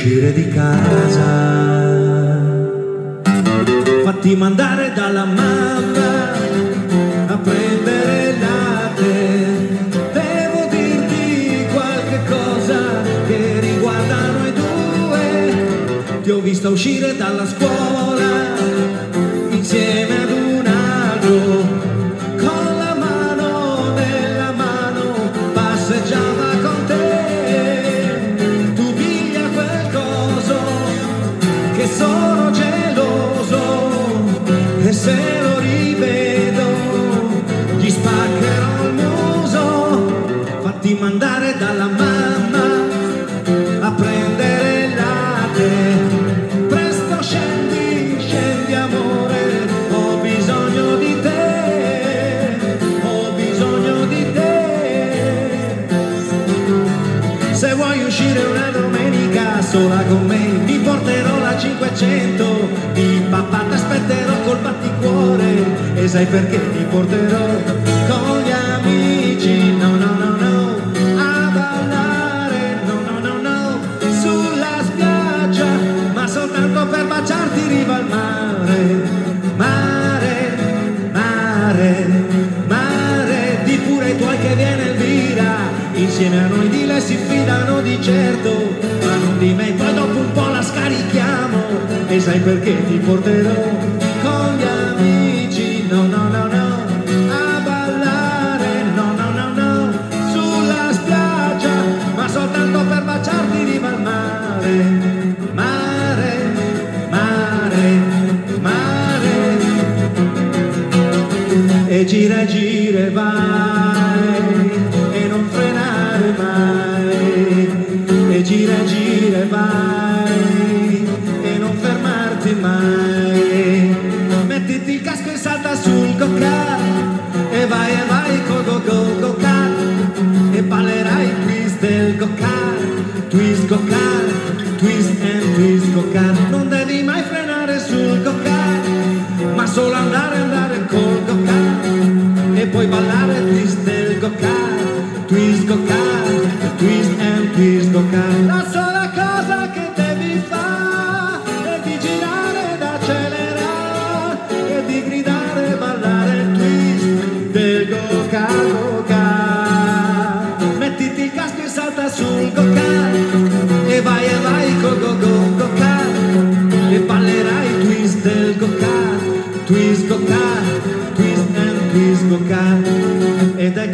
uscire di casa. Fatti mandare dalla mamma a prendere il latte. Devo dirti qualche cosa che riguarda noi due. Ti ho visto uscire dalla scuola uscire una domenica sola con me. Mi porterò la 500 di papà ti aspetterò col batticuore. E sai perché ti porterò? certo, ma non di me, poi dopo un po' la scarichiamo e sai perché ti porterò? Con gli amici, no no no no, a ballare, no no no no, sulla spiaggia, ma soltanto per baciarti di mare. gira, gira e va.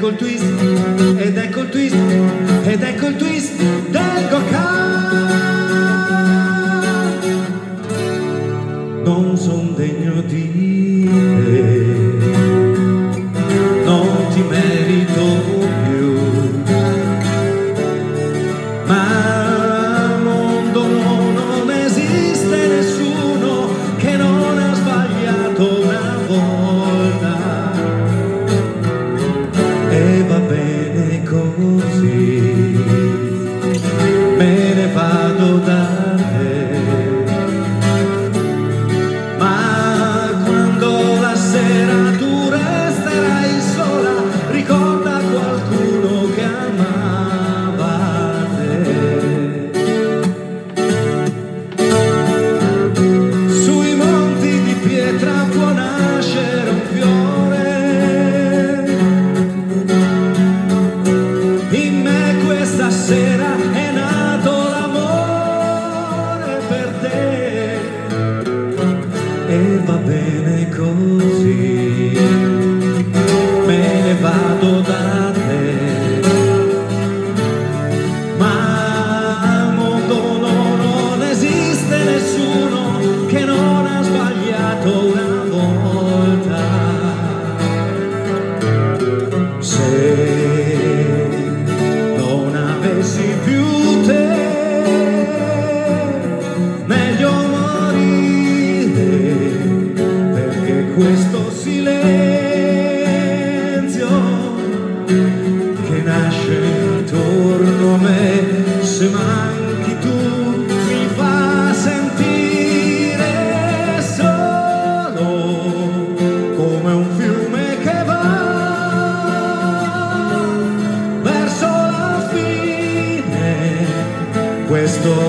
col twist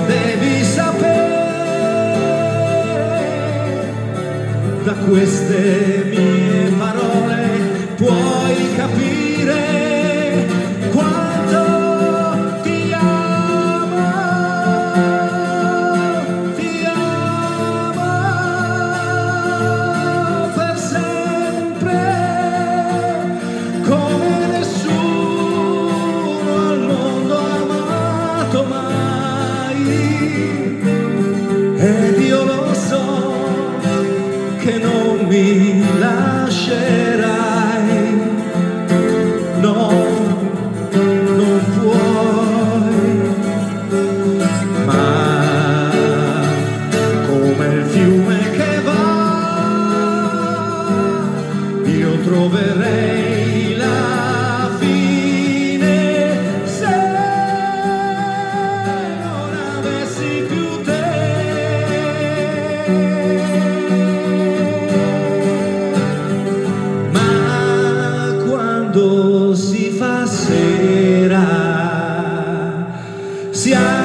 devi sapere, da queste será. Si hay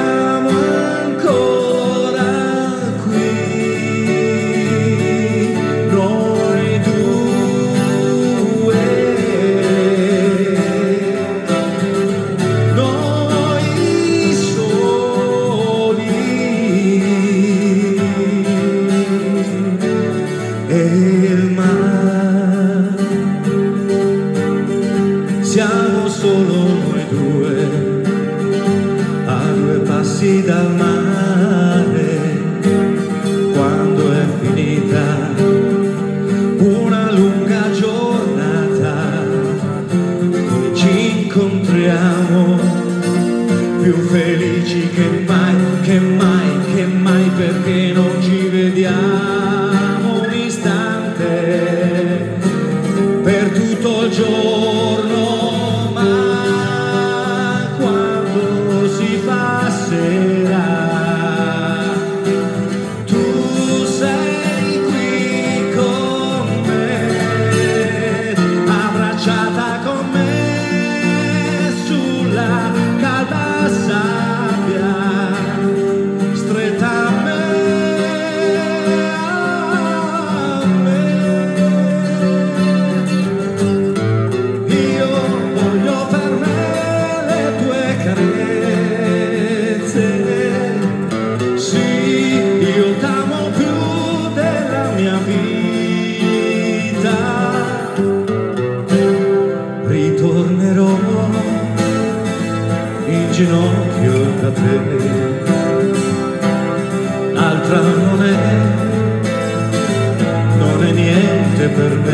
perder.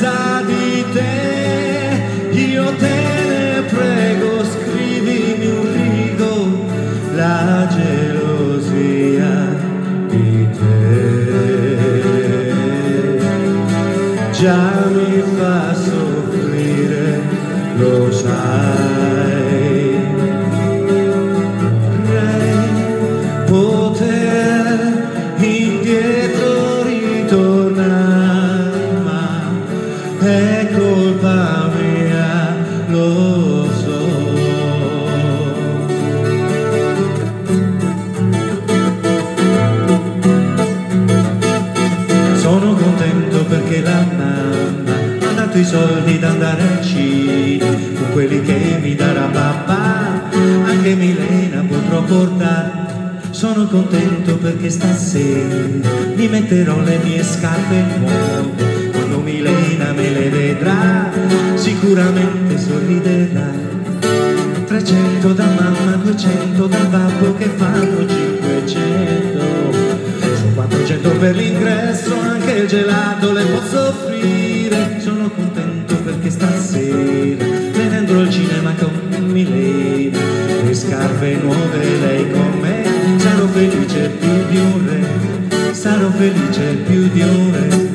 time. Portare. Sono contento perché stasera mi metterò le mie scarpe nuove, quando Milena me le vedrà sicuramente sorriderà. 300 da mamma, 200 da babbo che fanno 500 Su 400 per l'ingresso anche il gelato le posso offrire Sono contento perché stasera venendo al cinema con Milena Le scarpe nuove felice più di un